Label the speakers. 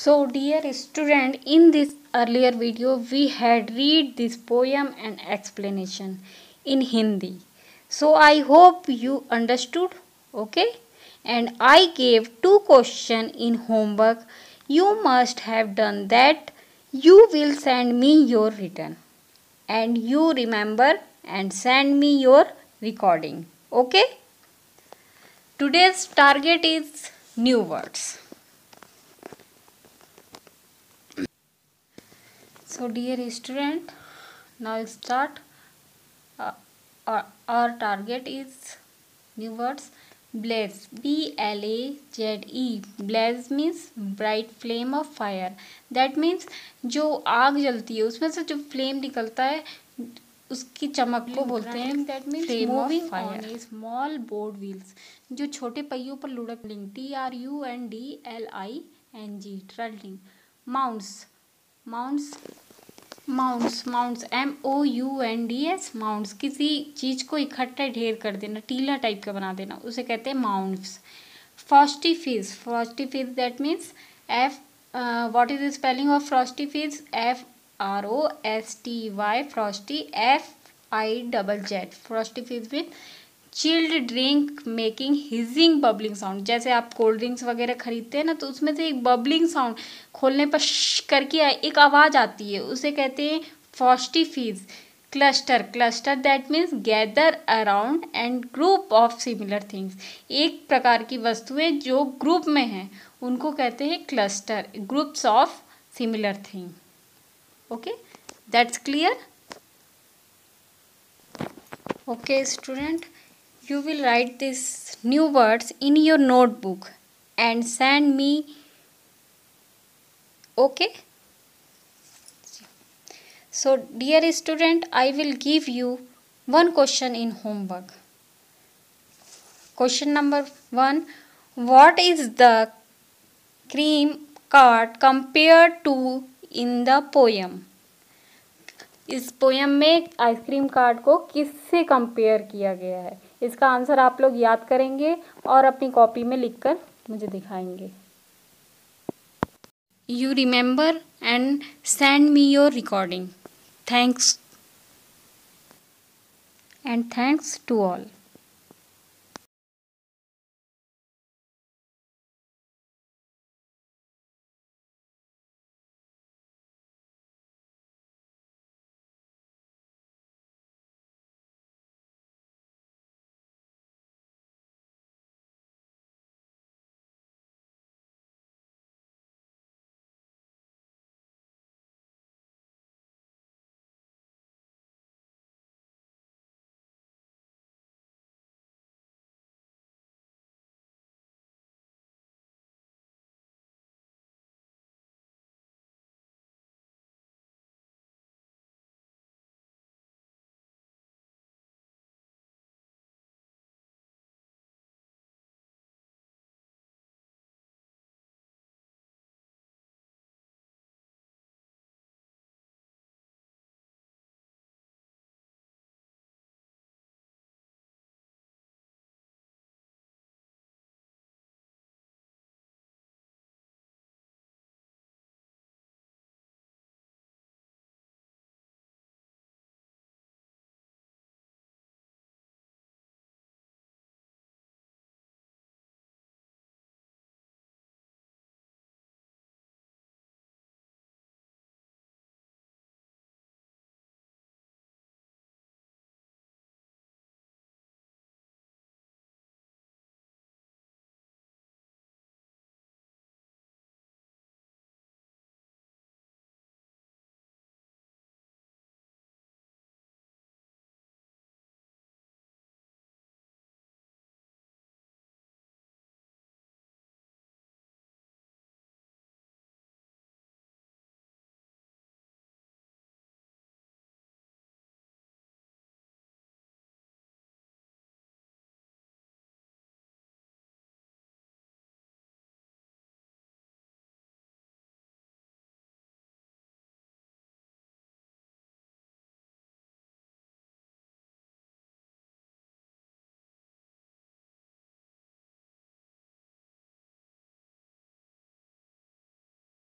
Speaker 1: So dear student, in this earlier video we had read this poem and explanation in Hindi. So I hope you understood, okay? And I gave two question in homework. You must have done that. You will send me your written and you remember and send me your recording, okay? Today's target is new words. So dear student now start. Uh, our, our target is new words blaze b l a z e. Blaze means bright flame of fire. That means जो आग जलती है उसमें से जो flame निकलता है उसकी चमक को बोलते हैं। That means moving on a small board wheels जो छोटे पहियों पर लुढ़क लिंग T R U N D L I N G travelling mounds mounds mounds mounds M O U N D S mounds किसी चीज़ को इकट्ठा ढेर कर देना, टीला टाइप का बना देना, उसे कहते हैं mounts frosty fizz frosty fizz that means F what is the spelling of frosty fizz F R O S T Y frosty F I double Z frosty fizz with chilled drink making hissing bubbling sound. जैसे आप cold drinks वगैरह खरीदते हैं ना तो उसमें से एक बबलिंग साउंड खोलने पर करके एक आवाज़ आती है। उसे कहते हैं frosty fizz, cluster. Cluster that means gather around and group of similar things. एक प्रकार की वस्तुएँ जो ग्रुप में हैं। उनको कहते हैं cluster, groups of similar thing. Okay? That's clear? Okay, student. You will write these new words in your notebook and send me okay so dear student i will give you one question in homework question number 1 what is the cream card compared to in the poem इस poem में ice cream card को किससे compare किया गया है इसका answer आप लोग याद करेंगे और अपनी कॉपी में लिखकर मुझे दिखाएँगे। You remember and send me your recording thanks and thanks to all